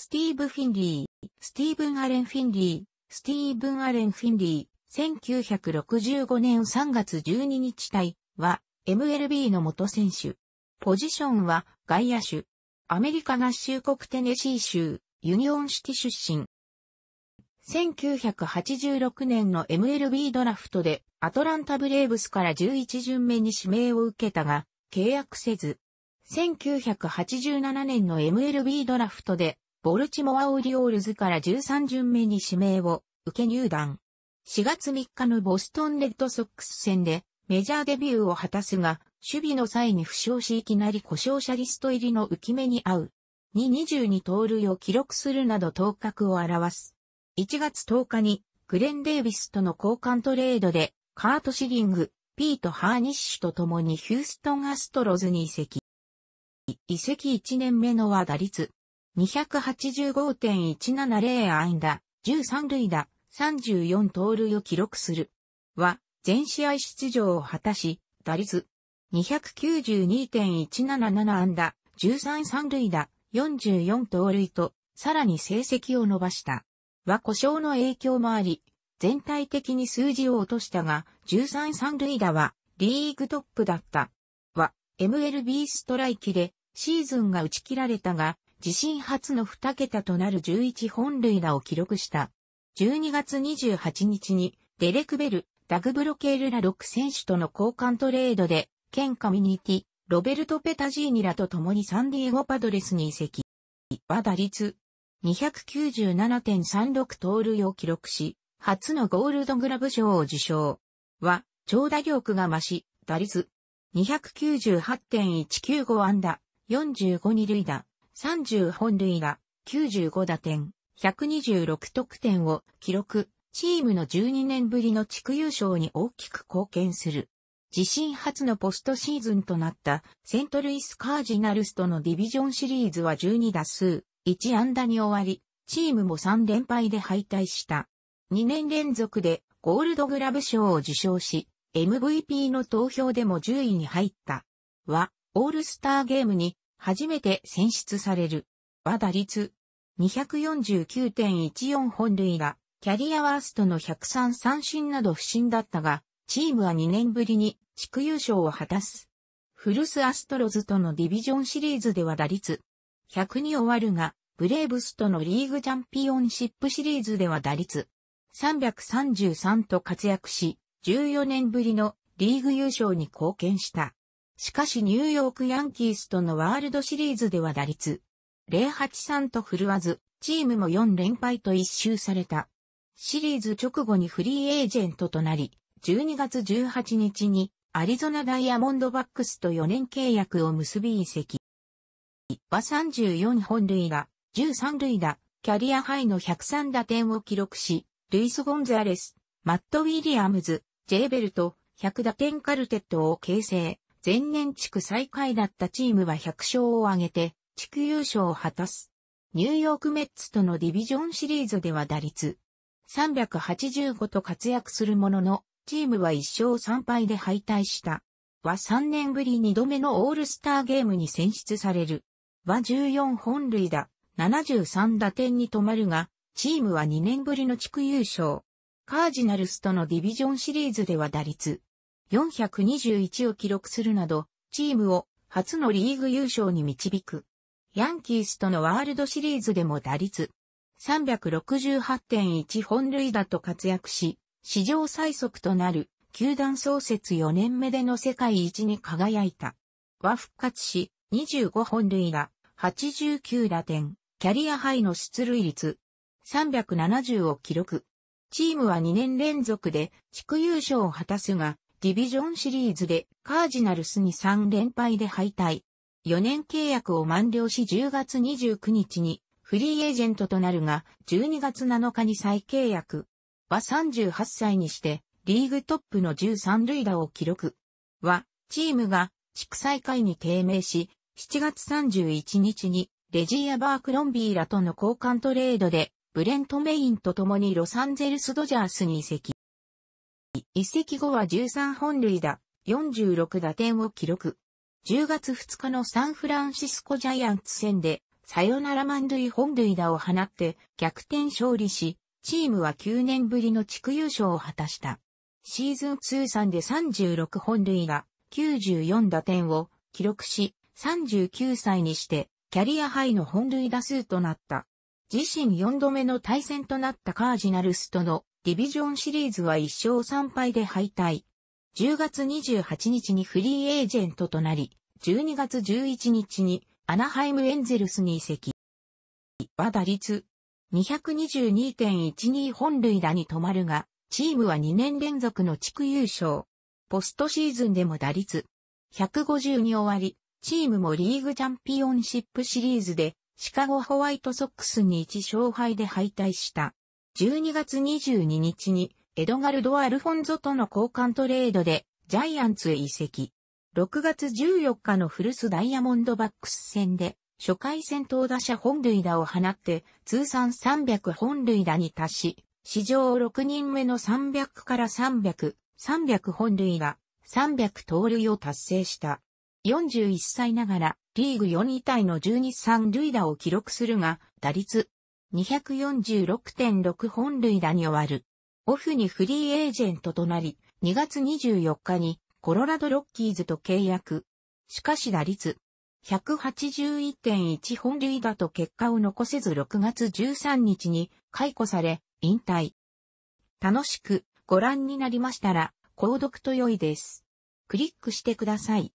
スティーブ・フィンリー、スティーブン・アレン・フィンリー、スティーブン・アレン・フィンリー、1965年3月12日隊は MLB の元選手。ポジションは外野手。アメリカ合衆国テネシー州、ユニオンシティ出身。1986年の MLB ドラフトでアトランタブレーブスから11巡目に指名を受けたが、契約せず。1987年の MLB ドラフトでボルチモアオリオールズから13巡目に指名を受け入団。4月3日のボストンレッドソックス戦でメジャーデビューを果たすが、守備の際に負傷しいきなり故障者リスト入りの浮き目に合う。に22盗塁を記録するなど頭角を表す。1月10日にグレン・デイビスとの交換トレードでカート・シリング、ピート・ハーニッシュと共にヒューストン・アストロズに移籍。移籍1年目のは打率285.170安打、13塁打、34盗塁を記録する。は、全試合出場を果たし、打率292.177安打、13三塁打、44盗塁と、さらに成績を伸ばした。は故障の影響もあり、全体的に数字を落としたが、13三塁打はリーグトップだった。は、MLB ストライキでシーズンが打ち切られたが、自身初の2桁となる11本塁打を記録した。12月28日にデレク・ベル、ダグ・ブロケールら6選手との交換トレードで、ケン・カミニティ、ロベルト・ペタジーニらと共にサンディエゴ・パドレスに移籍。は打率297.36盗塁を記録し、初のゴールドグラブ賞を受賞。は、長打力が増し、打率298.195安打、45二塁打、30本塁打、95打点、126得点を記録。チームの12年ぶりの地区優勝に大きく貢献する。自身初のポストシーズンとなったセントルイスカージナルスとのディビジョンシリーズは12打数1安打に終わり、チームも3連敗で敗退した。2年連続でゴールドグラブ賞を受賞し、MVP の投票でも10位に入った。は、オールスターゲームに初めて選出される。は打率249.14本塁打、キャリアワーストの103三振など不振だったが、チームは2年ぶりに地区優勝を果たす。ヒューストン・アストロズとのディビジョンシリーズでは打率100に終わるが、ブレーブスとのリーグチャンピオンシップシリーズでは打率333と活躍し、14年ぶりのリーグ優勝に貢献した。しかしニューヨークヤンキースとのワールドシリーズでは打率083と振るわず、チームも4連敗と一周された。シリーズ直後にフリーエージェントとなり、12月18日にアリゾナダイヤモンドバックスと4年契約を結び移籍。は34本塁打、13塁打、キャリアハイの103打点を記録し、ルイス・ゴンザレス、マット・ウィリアムズ、ジェーベルト、100打点カルテットを形成。前年地区最下位だったチームは100勝を挙げて、地区優勝を果たす。ニューヨークメッツとのディビジョンシリーズでは打率385と活躍するものの、チームは1勝3敗で敗退した。は3年ぶり2度目のオールスターゲームに選出される。は14本塁打、73打点に止まるが、チームは2年ぶりの地区優勝。カージナルスとのディビジョンシリーズでは打率421を記録するなど、チームを初のリーグ優勝に導く。ヤンキースとのワールドシリーズでも打率368.1本塁打と活躍し、史上最速となる球団創設4年目での世界一に輝いた。は復活し、25本塁打、89打点、キャリアハイの出塁率、370を記録。チームは2年連続で地区優勝を果たすが、ディビジョンシリーズでカージナルスに3連敗で敗退。4年契約を満了し10月29日にフリーエージェントとなるが、12月7日に再契約。は38歳にして、リーグトップの13塁打を記録。は、チームが地区最下位に低迷し、7月31日にレジーア・バークロンビーらとの交換トレードで、ブレント・メインと共にロサンゼルス・ドジャースに移籍。移籍後は13本塁打、46打点を記録。10月2日のサンフランシスコジャイアンツ戦でサヨナラ満塁本塁打を放って逆転勝利し、チームは9年ぶりの地区優勝を果たした。シーズン通算で36本塁打、94打点を記録し、39歳にしてキャリアハイの本塁打数となった。自身4度目の対戦となったカージナルスとのディビジョンシリーズは1勝3敗で敗退。10月28日にフリーエージェントとなり、12月11日にアナハイムエンゼルスに移籍。は打率222.12本塁打に止まるが、チームは2年連続の地区優勝。ポストシーズンでも打率150に終わり、チームもリーグチャンピオンシップシリーズでシカゴホワイトソックスに1勝敗で敗退した。12月22日にエドガルド・アルフォンゾとの交換トレードでジャイアンツへ移籍。6月14日のフルスダイヤモンドバックス戦で初回先頭打者本塁打を放って通算300本塁打に達し、史上6人目の300から300、300本塁打、300盗塁を達成した。41歳ながらリーグ4位タイの12、3塁打を記録するが、打率246.6本塁打に終わる。オフにフリーエージェントとなり、2月24日にコロラドロッキーズと契約。しかし打率181.1本塁打と結果を残せず6月13日に解雇され、引退。楽しくご覧になりましたら、購読と良いです。クリックしてください。